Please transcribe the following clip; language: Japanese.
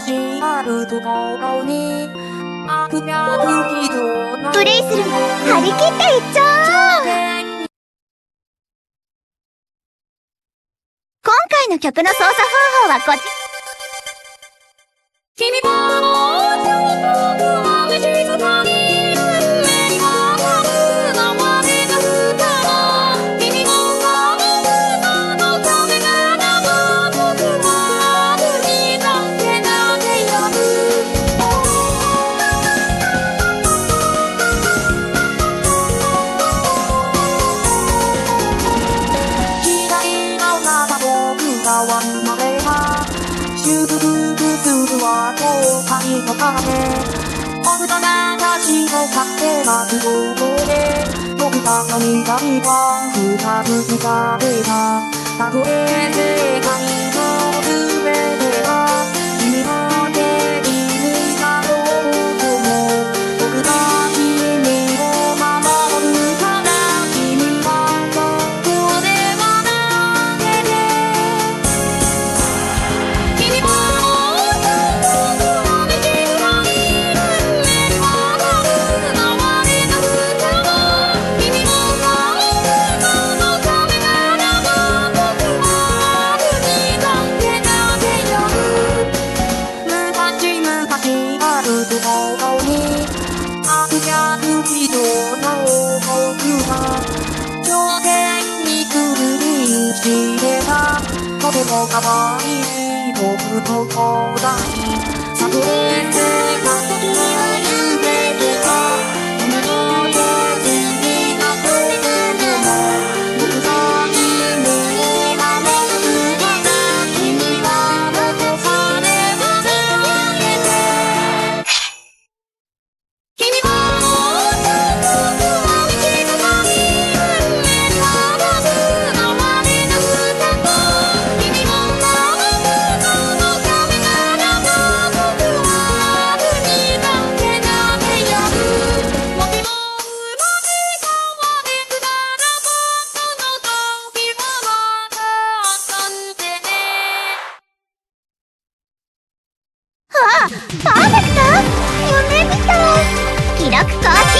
昔あるところに悪逆人のプレイする。張り切っていっちゃおう。今回の曲の操作方法はこち。君悔の影お二人たちの勝手な都合で僕らの未来は二つされたたとえ世界の全てところに悪逆人の僕が上限にくるりしてたとても可愛い僕の兄弟さとえ世界パーフェクト夢みたい。記録更新